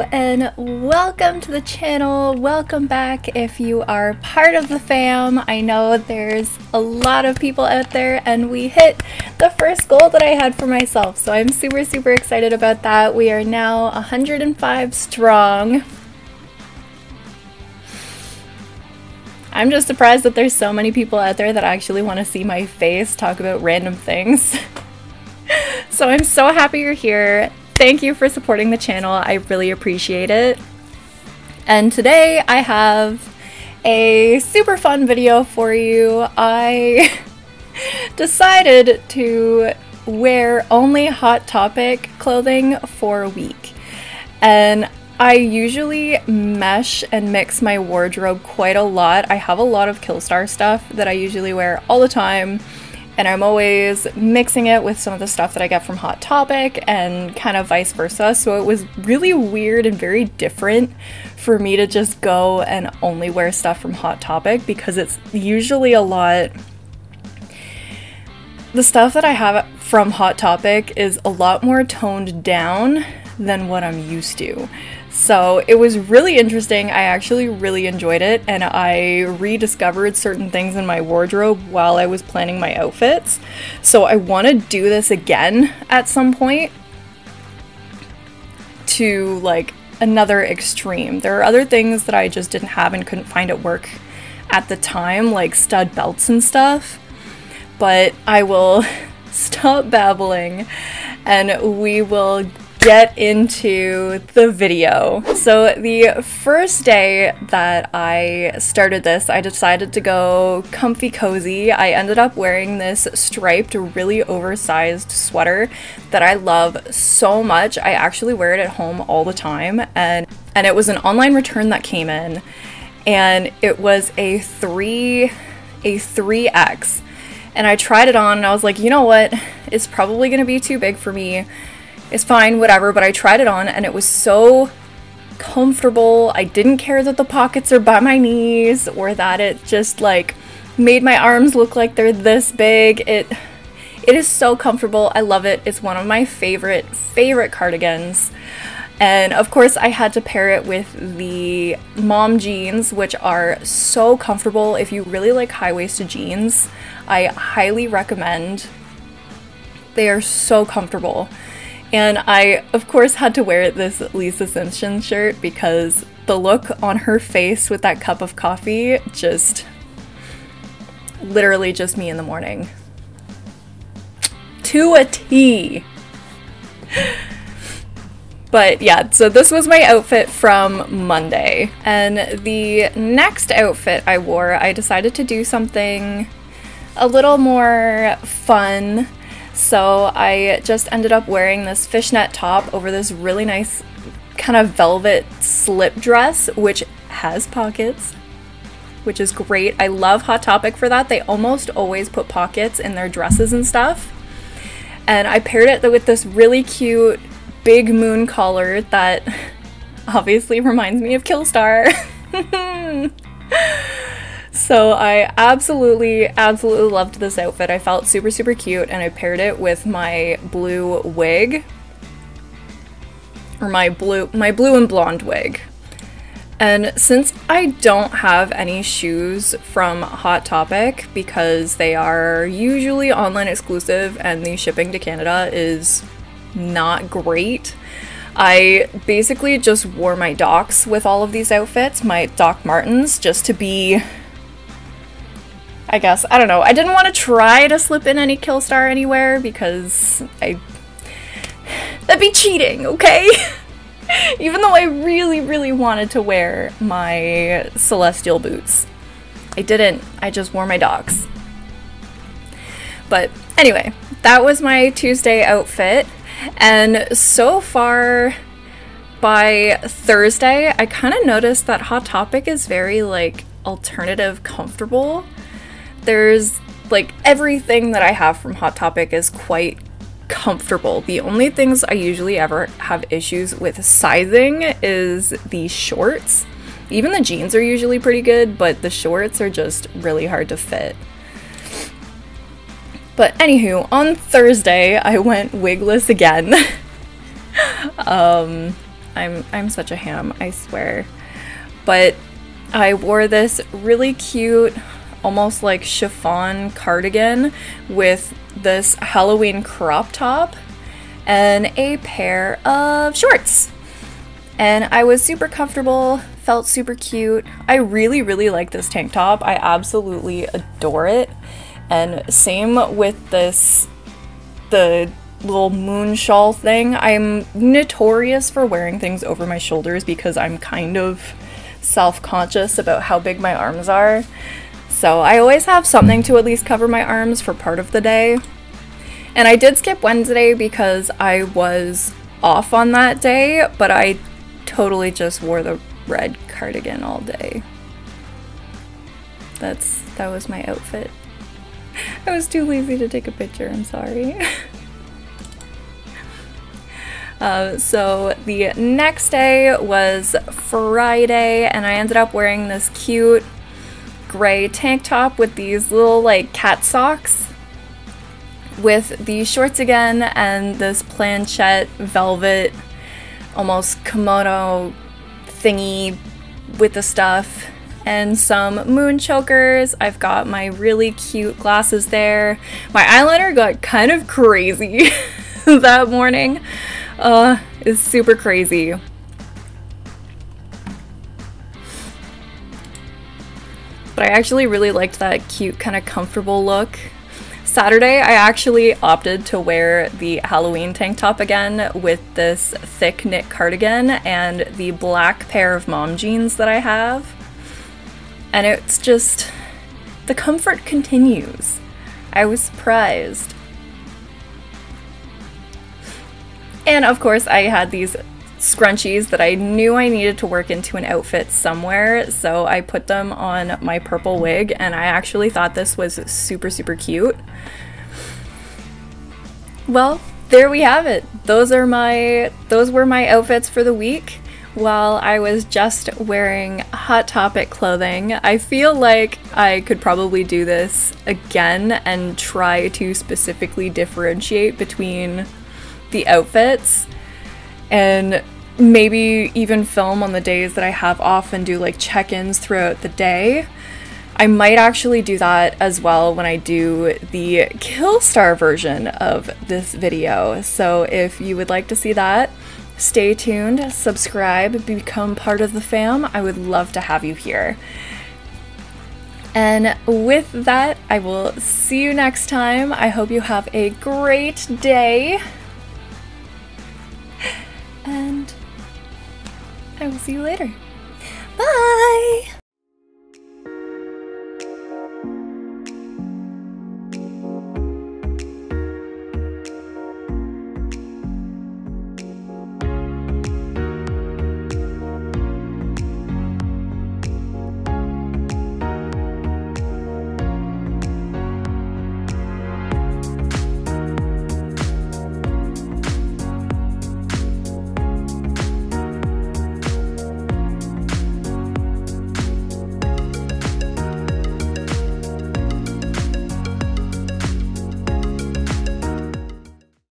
and welcome to the channel. Welcome back if you are part of the fam. I know there's a lot of people out there and we hit the first goal that I had for myself. So I'm super, super excited about that. We are now 105 strong. I'm just surprised that there's so many people out there that actually want to see my face talk about random things. so I'm so happy you're here thank you for supporting the channel. I really appreciate it. And today I have a super fun video for you. I decided to wear only Hot Topic clothing for a week. And I usually mesh and mix my wardrobe quite a lot. I have a lot of Killstar stuff that I usually wear all the time and I'm always mixing it with some of the stuff that I get from Hot Topic and kind of vice versa. So it was really weird and very different for me to just go and only wear stuff from Hot Topic because it's usually a lot. The stuff that I have from Hot Topic is a lot more toned down than what I'm used to. So it was really interesting. I actually really enjoyed it, and I rediscovered certain things in my wardrobe while I was planning my outfits. So I want to do this again at some point to like another extreme. There are other things that I just didn't have and couldn't find at work at the time, like stud belts and stuff. But I will stop babbling and we will get into the video. So the first day that I started this, I decided to go comfy cozy. I ended up wearing this striped, really oversized sweater that I love so much. I actually wear it at home all the time and and it was an online return that came in and it was a 3 a 3X. And I tried it on and I was like, "You know what? It's probably going to be too big for me." It's fine, whatever, but I tried it on and it was so comfortable. I didn't care that the pockets are by my knees or that it just like made my arms look like they're this big. It it is so comfortable. I love it. It's one of my favorite favorite cardigans. And of course, I had to pair it with the mom jeans, which are so comfortable. If you really like high waisted jeans, I highly recommend. They are so comfortable. And I, of course, had to wear this Lisa Simpson shirt because the look on her face with that cup of coffee just literally just me in the morning. To a T. But yeah, so this was my outfit from Monday. And the next outfit I wore, I decided to do something a little more fun so I just ended up wearing this fishnet top over this really nice kind of velvet slip dress, which has pockets, which is great. I love Hot Topic for that. They almost always put pockets in their dresses and stuff. And I paired it with this really cute big moon collar that obviously reminds me of Killstar. So I absolutely, absolutely loved this outfit. I felt super, super cute and I paired it with my blue wig. Or my blue, my blue and blonde wig. And since I don't have any shoes from Hot Topic because they are usually online exclusive and the shipping to Canada is not great, I basically just wore my Docs with all of these outfits, my Doc Martens, just to be I guess. I don't know. I didn't want to try to slip in any Killstar anywhere because I... That'd be cheating, okay? Even though I really, really wanted to wear my Celestial boots. I didn't. I just wore my Docs. But anyway, that was my Tuesday outfit. And so far, by Thursday, I kind of noticed that Hot Topic is very, like, alternative comfortable there's like everything that I have from Hot Topic is quite comfortable. The only things I usually ever have issues with sizing is the shorts. Even the jeans are usually pretty good, but the shorts are just really hard to fit. But anywho, on Thursday I went wigless again. um, I'm I'm such a ham, I swear. But I wore this really cute, almost like chiffon cardigan with this Halloween crop top and a pair of shorts. And I was super comfortable, felt super cute. I really, really like this tank top. I absolutely adore it. And same with this, the little moon shawl thing. I'm notorious for wearing things over my shoulders because I'm kind of self conscious about how big my arms are. So I always have something to at least cover my arms for part of the day. And I did skip Wednesday because I was off on that day, but I totally just wore the red cardigan all day. That's that was my outfit. I was too lazy to take a picture, I'm sorry. uh, so the next day was Friday, and I ended up wearing this cute gray tank top with these little like cat socks with the shorts again and this planchette velvet almost kimono thingy with the stuff and some moon chokers. I've got my really cute glasses there. My eyeliner got kind of crazy that morning. Uh, it's super crazy. But I actually really liked that cute kind of comfortable look. Saturday, I actually opted to wear the Halloween tank top again with this thick knit cardigan and the black pair of mom jeans that I have. And it's just, the comfort continues. I was surprised. And of course, I had these scrunchies that I knew I needed to work into an outfit somewhere, so I put them on my purple wig, and I actually thought this was super, super cute. Well, there we have it. Those are my those were my outfits for the week while I was just wearing Hot Topic clothing. I feel like I could probably do this again and try to specifically differentiate between the outfits and maybe even film on the days that I have off and do like check ins throughout the day. I might actually do that as well when I do the Killstar version of this video. So if you would like to see that, stay tuned, subscribe, become part of the fam. I would love to have you here. And with that, I will see you next time. I hope you have a great day. I will see you later. Bye!